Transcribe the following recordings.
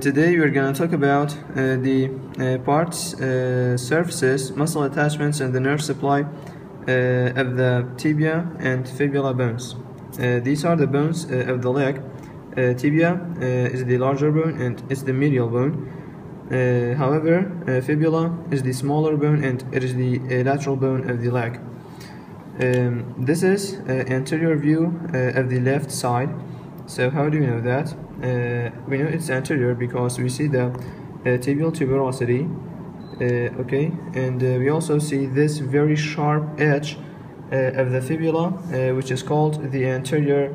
today we're going to talk about uh, the uh, parts, uh, surfaces, muscle attachments, and the nerve supply uh, of the tibia and fibula bones. Uh, these are the bones uh, of the leg. Tibia is the larger bone and it's the medial bone. However, fibula is the smaller bone and it is the lateral bone of the leg. Um, this is anterior view of the left side. So how do we know that? Uh, we know it's anterior because we see the uh, tibial tuberosity, uh, okay, and uh, we also see this very sharp edge uh, of the fibula, uh, which is called the anterior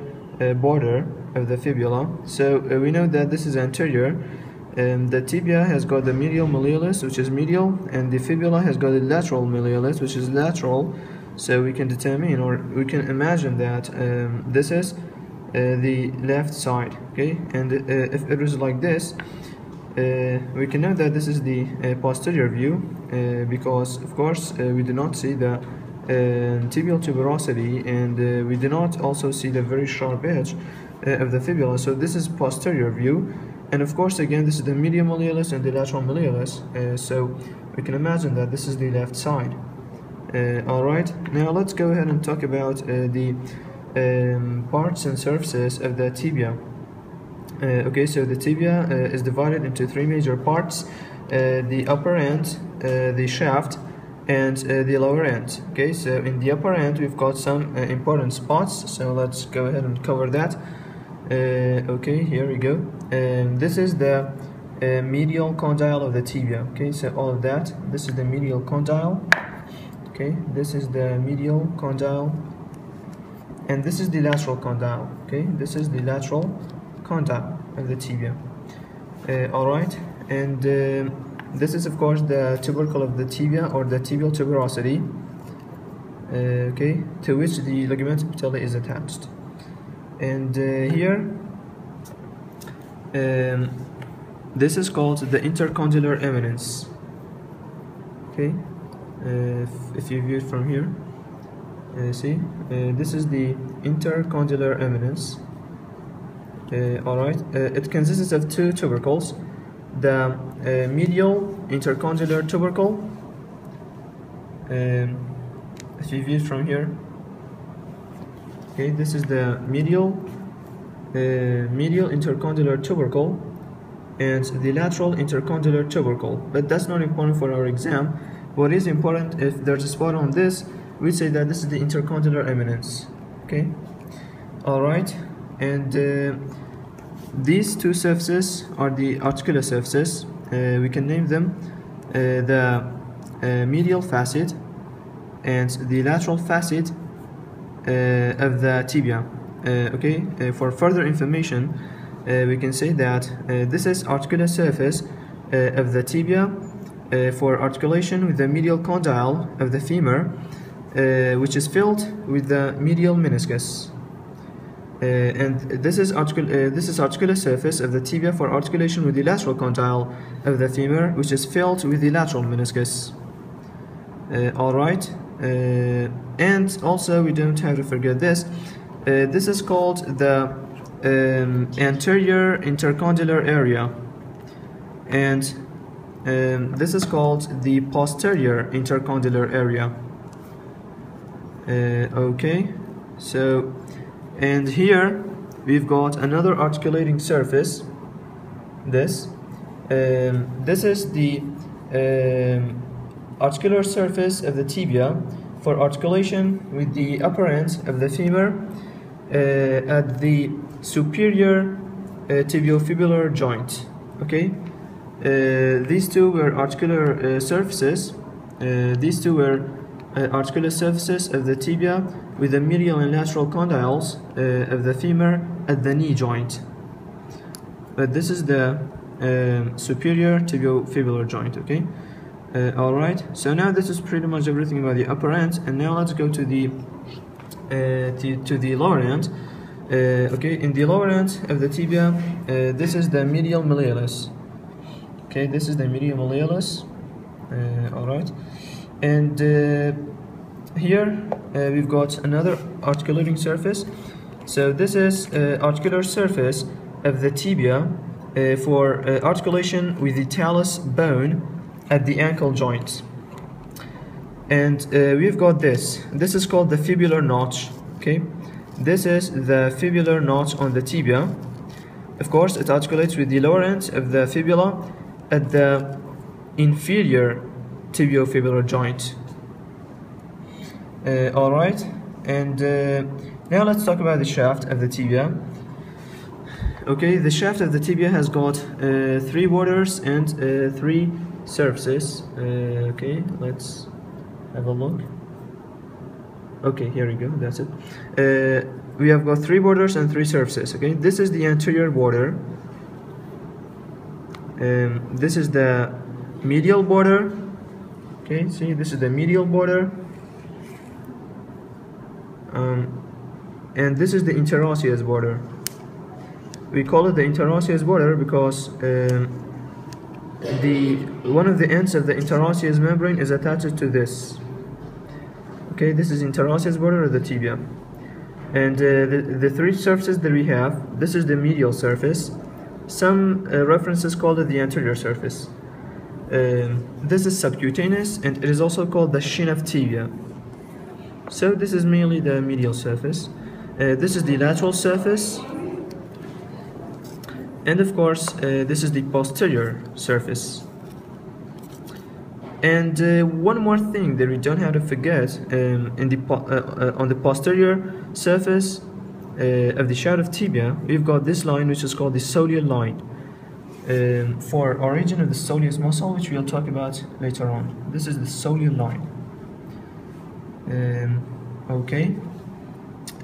border of the fibula. So we know that this is anterior. Um, the tibia has got the medial malleolus, which is medial, and the fibula has got the lateral malleolus, which is lateral. So we can determine or we can imagine that um, this is the left side okay? And uh, if it was like this uh, we can know that this is the uh, posterior view uh, because of course uh, we do not see the tibial tuberosity and we do not also see the very sharp edge of the fibula. So this is posterior view. And of course again this is the medial malleolus and the lateral malleolus so we can imagine that this is the left side. Alright now let's go ahead and talk about the um, parts and surfaces of the tibia. Uh, okay, so the tibia uh, is divided into three major parts: uh, the upper end, uh, the shaft, and uh, the lower end. Okay, so in the upper end we've got some uh, important spots. So let's go ahead and cover that. okay, here we go. Um, this is the medial condyle of the tibia. Okay, so all of that. This is the medial condyle. Okay, this is the medial condyle and this is the lateral condyle okay? This is the lateral condyle of the tibia. Uh, all right? And uh, this is of course the tubercle of the tibia or the tibial tuberosity uh, okay? To which the ligament patella is attached. And uh, here um, this is called the intercondylar eminence okay? Uh, if, if you view it from here see uh, this is the intercondylar eminence. Uh, alright it consists of two tubercles the medial intercondylar tubercle um, if you view from here. Okay this is the medial uh, medial intercondylar tubercle and the lateral intercondylar tubercle. But that's not important for our exam. What is important if there's a spot on this we say that this is the intercondylar eminence okay? All right and uh, these two surfaces are the articular surfaces. Uh, we can name them uh, the uh, medial facet and the lateral facet uh, of the tibia okay? For further information we can say that this is articular surface of the tibia for articulation with the medial condyle of the femur uh, which is filled with the medial meniscus. Uh, and this is, articul uh, this is articular surface of the tibia for articulation with the lateral condyle of the femur, which is filled with the lateral meniscus. Uh, all right, uh, and also we don't have to forget this. This is called the um, anterior intercondylar area, and um, this is called the posterior intercondylar area okay so and here we've got another articulating surface this. Um, this is the um, articular surface of the tibia for articulation with the upper end of the femur uh, at the superior uh, tibiofibular joint okay? Uh, these two were articular uh, surfaces. Uh, these two were uh, articular surfaces of the tibia with the medial and lateral condyles uh, of the femur at the knee joint. But this is the uh, superior tibiofibular joint, okay? Uh, Alright, so now this is pretty much everything about the upper end, and now let's go to the uh, to, the lower end. Uh, okay, in the lower end of the tibia, this is the medial malleolus. Okay, this is the medial malleolus. Alright and uh, here uh, we've got another articulating surface so this is uh, articular surface of the tibia for articulation with the talus bone at the ankle joint. And we've got this. This is called the fibular notch. Okay, this is the fibular notch on the tibia. Of course, it articulates with the lower end of the fibula at the inferior tibiofibular joint. Uh, all right, and uh, now let's talk about the shaft of the tibia. Okay, the shaft of the tibia has got uh, three borders and uh, three surfaces. Uh, okay, let's have a look. Okay, here we go, that's it. Uh, we have got three borders and three surfaces, okay? This is the anterior border. Um, this is the medial border. Okay, see, this is the medial border. Um, and this is the interosseous border. We call it the interosseous border because um, the one of the ends of the interosseous membrane is attached to this. Okay this is interosseous border of the tibia. And uh, the, the three surfaces that we have this is the medial surface. Some uh, references call it the anterior surface this is subcutaneous and it is also called the shin of tibia so this is mainly the medial surface. Uh, this is the lateral surface. And of course uh, this is the posterior surface. And uh, one more thing that we don't have to forget um, in the uh, uh, on the posterior surface uh, of the shaft of tibia we've got this line which is called the soleal line um, for origin of the soleus muscle which we'll talk about later on this is the soleal line um, okay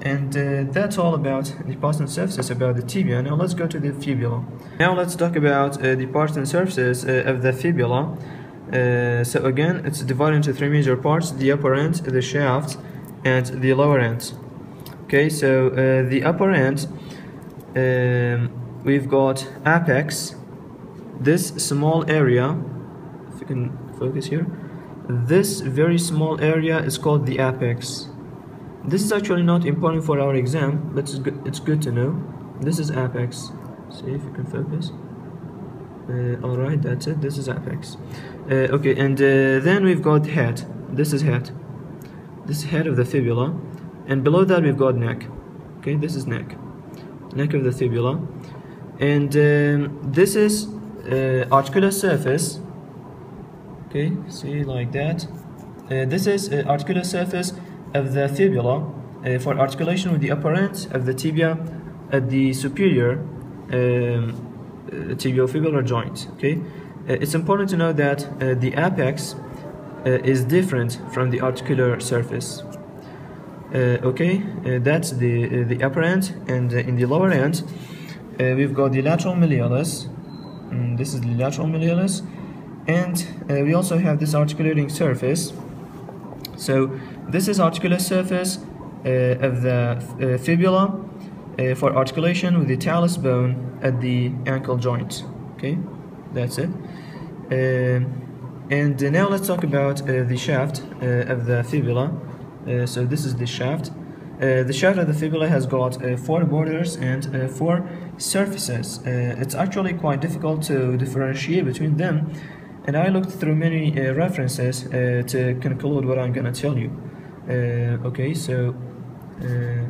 and uh, that's all about the parts and surfaces about the tibia. Now let's go to the fibula. Now let's talk about uh, the parts and surfaces uh, of the fibula. Uh, so again, it's divided into three major parts, the upper end, the shaft, and the lower end. Okay, so uh, the upper end, um, we've got apex, this small area, if you can focus here, this very small area is called the apex this is actually not important for our exam, but it's good, it's good to know. This is apex. See if you can focus. Uh, Alright, that's it. This is apex. Uh, okay, and uh, then we've got head. This is head. This is head of the fibula. And below that we've got neck. Okay, this is neck. Neck of the fibula. And um, this is uh, articular surface. Okay, see like that. Uh, this is uh, articular surface of the fibula uh, for articulation with the upper end of the tibia at the superior um, uh, tibiofibular joint. Okay, uh, it's important to know that the apex is different from the articular surface. Okay, that's the the upper end, and in the lower end, we've got the lateral malleolus. Mm, this is the lateral malleolus, and we also have this articulating surface. So this is articular surface uh, of the uh, fibula uh, for articulation with the talus bone at the ankle joint. Okay, that's it. and now let's talk about the shaft of the fibula. so this is the shaft. Uh, the shaft of the fibula has got uh, four borders and uh, four surfaces. it's actually quite difficult to differentiate between them and I looked through many references to conclude what I'm going to tell you. Uh, okay so uh,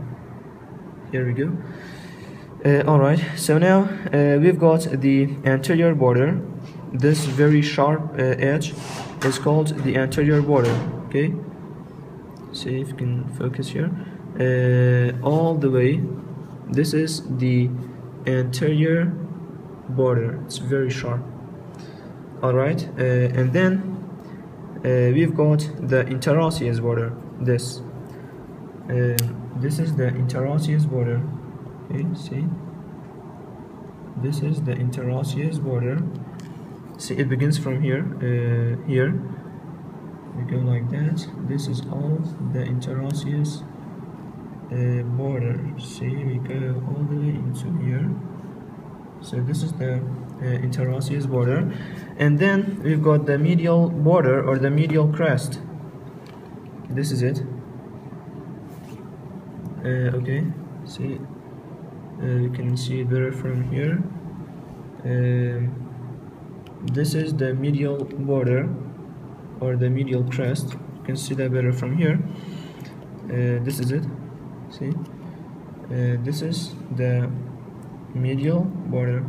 here we go uh, alright so now we've got the anterior border this very sharp edge is called the anterior border okay see if you can focus here uh, all the way this is the anterior border. It's very sharp. All right uh, and then uh, we've got the interosseous border. This uh, this is the interosseous border. Okay see? This is the interosseous border. See it begins from here uh, here. We go like that. This is all the interosseous uh, border. See we go all the way into here. So this is the uh, interosseous border. And then we've got the medial border or the medial crest. This is it. Uh, okay. See uh, you can see it better from here. Um, this is the medial border or the medial crest. You can see that better from here. Uh, this is it. See? Uh, this is the medial border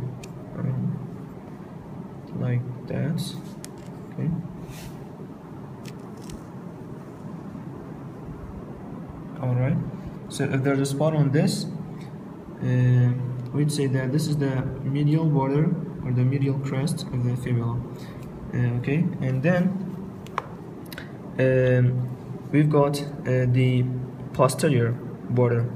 um, like that. Okay. All right. So if there's a spot on this uh, we'd say that this is the medial border or the medial crest of the fibula uh, okay. And then um, we've got uh, the posterior border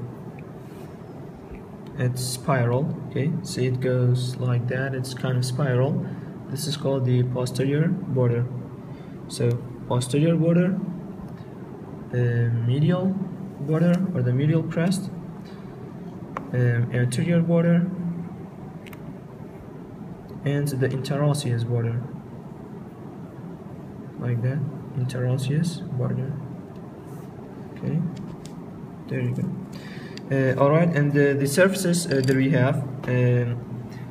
it's spiral okay? See it goes like that. It's kind of spiral. This is called the posterior border. So posterior border the medial border or the medial crest um, anterior border and the interosseous border. Like that interosseous border. Okay there you go all right and the, the surfaces uh, that we have um,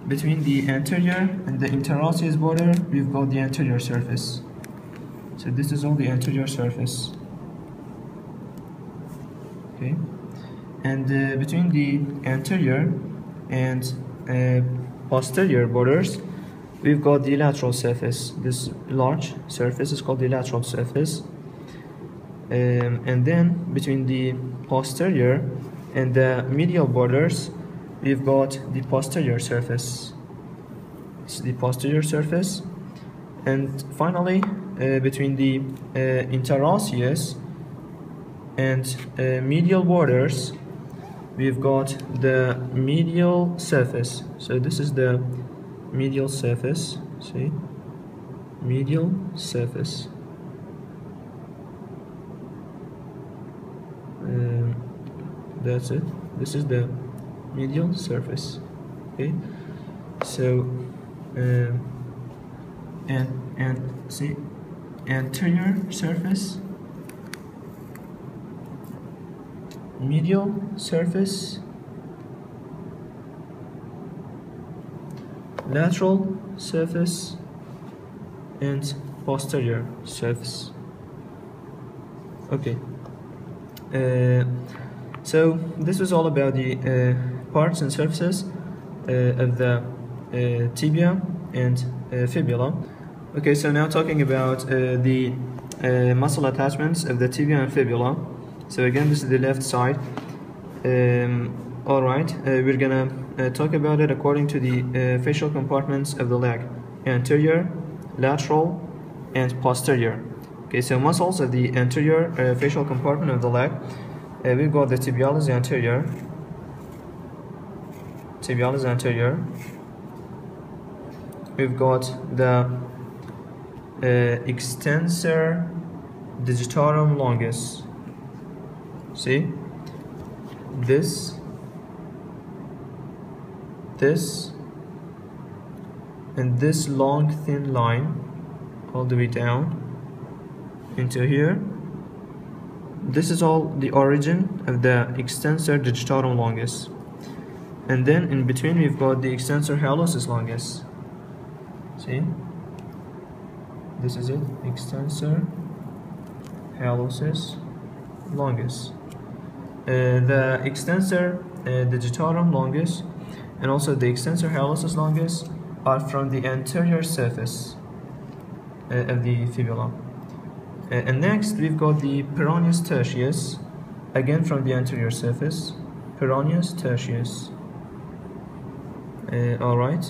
between the anterior and the interosseous border we've got the anterior surface. So this is all the anterior surface. Okay. And uh, between the anterior and uh, posterior borders we've got the lateral surface. This large surface is called the lateral surface. Um, and then between the posterior and the medial borders we've got the posterior surface. It's the posterior surface. And finally uh, between the uh, interosseous and uh, medial borders we've got the medial surface. So this is the medial surface see? Medial surface that's it. This is the medial surface. Okay? So um, and and see? Anterior surface. Medial surface. Lateral surface. And posterior surface. Okay. Uh, so this was all about the uh, parts and surfaces uh, of the uh, tibia and uh, fibula. Okay so now talking about uh, the muscle attachments of the tibia and fibula. So again this is the left side. Um, all right we're gonna talk about it according to the fascial compartments of the leg. Anterior lateral and posterior. Okay so muscles of the anterior fascial compartment of the leg uh, we've got the tibialis anterior. Tibialis anterior. We've got the uh, extensor digitorum longus. See? This. This. And this long thin line all the way down into here this is all the origin of the extensor digitorum longus and then in between we've got the extensor hallucis longus see? This is it. Extensor hallucis longus uh, the extensor uh, digitorum longus and also the extensor hallucis longus are from the anterior surface uh, of the fibula and next we've got the peroneus tertius again from the anterior surface. Peroneus tertius. Uh, all right.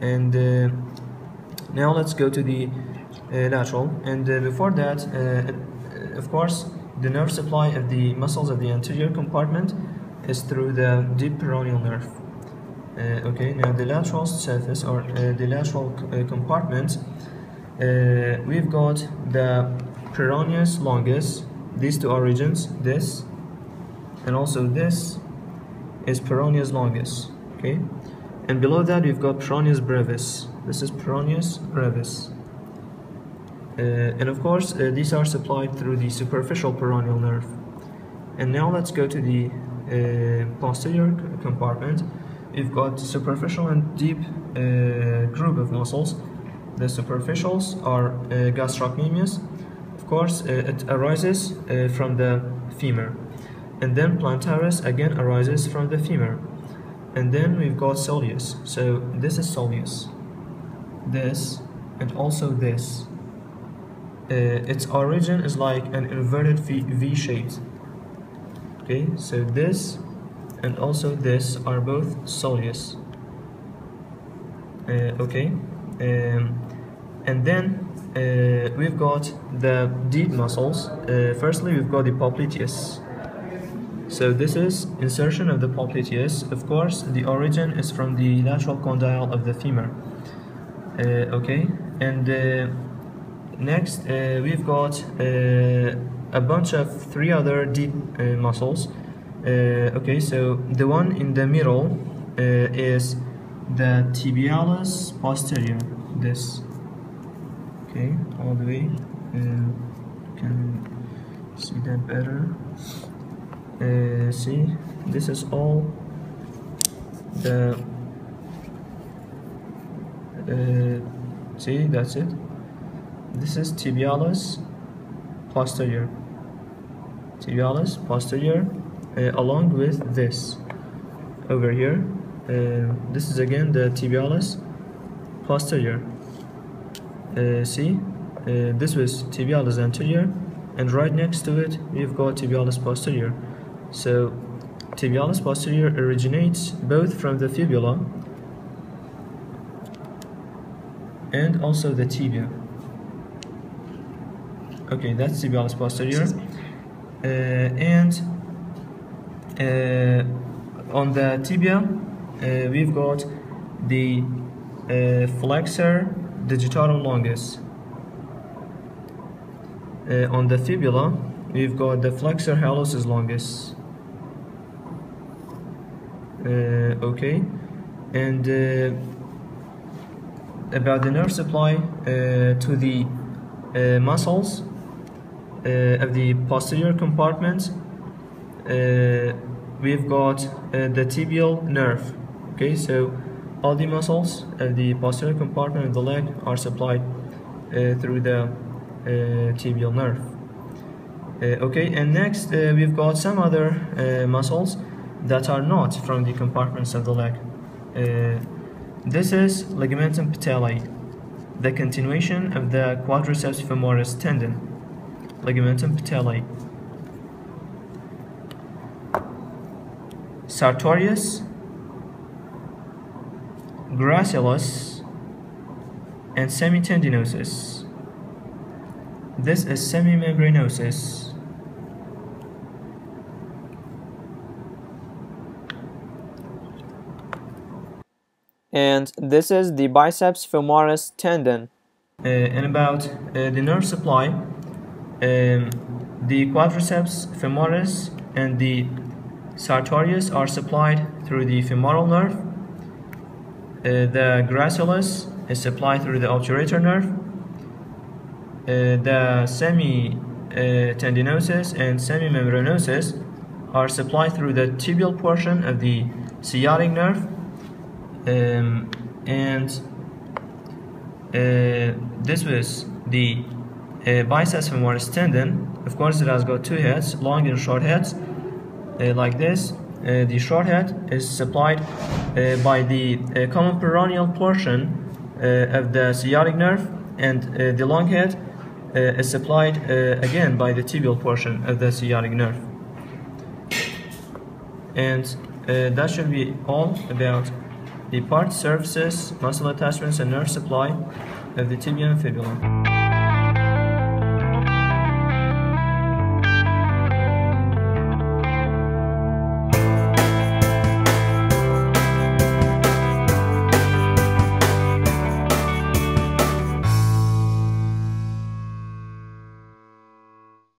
And uh, now let's go to the uh, lateral. And uh, before that uh, of course the nerve supply of the muscles of the anterior compartment is through the deep peroneal nerve. Okay now the lateral surface or the lateral compartment we've got the peroneus longus these two origins this and also this is peroneus longus okay and below that we've got peroneus brevis this is peroneus brevis uh, and of course uh, these are supplied through the superficial peroneal nerve and now let's go to the uh, posterior compartment we've got superficial and deep uh, group of muscles. The superficials are uh, gastrocnemius. Of course, uh, it arises uh, from the femur. And then plantaris again arises from the femur. And then we've got soleus. So this is soleus. This and also this. Uh, its origin is like an inverted V, v shape. Okay, so this and also this are both soleus. Uh, okay, um, and then uh, we've got the deep muscles. Uh, firstly, we've got the popliteus. So this is insertion of the popliteus. Of course, the origin is from the lateral condyle of the femur. Uh, okay, and uh, next uh, we've got uh, a bunch of three other deep muscles. Okay, so the one in the middle is the tibialis posterior. This. Okay, all the way. can see that better. see, this is all the uh, see that's it this is tibialis posterior tibialis posterior uh, along with this over here uh, this is again the tibialis posterior uh, see uh, this was tibialis anterior and right next to it we've got tibialis posterior so tibialis posterior originates both from the fibula and also the tibia. Okay, that's tibialis posterior. Uh, and uh, on the tibia, uh, we've got the uh, digitorum longus. Uh, on the fibula, we've got the flexor hallucis longus. Uh, okay, and about the nerve supply uh, to the uh, muscles uh, of the posterior compartment we've got the tibial nerve okay so all the muscles of the posterior compartment of the leg are supplied uh, through the uh, tibial nerve. Okay and next we've got some other muscles that are not from the compartments of the leg. This is ligamentum patellae, the continuation of the quadriceps femoris tendon, ligamentum patellae. Sartorius, gracilis, and semitendinosus. This is semimembranosus. and this is the biceps femoris tendon. Uh, and about uh, the nerve supply, um, the quadriceps femoris and the sartorius are supplied through the femoral nerve. Uh, the gracilis is supplied through the obturator nerve. Uh, the semi-tendinosus and semimembranosus are supplied through the tibial portion of the sciatic nerve um, and uh, this was the uh, biceps femoris tendon of course it has got two heads long and short heads uh, like this uh, Uh, the short head is supplied uh, by the uh, common peroneal portion uh, of the sciatic nerve and uh, the long head is supplied again by the tibial portion of the sciatic nerve and that should be all about the part surfaces, muscle attachments, and nerve supply of the tibia and fibula.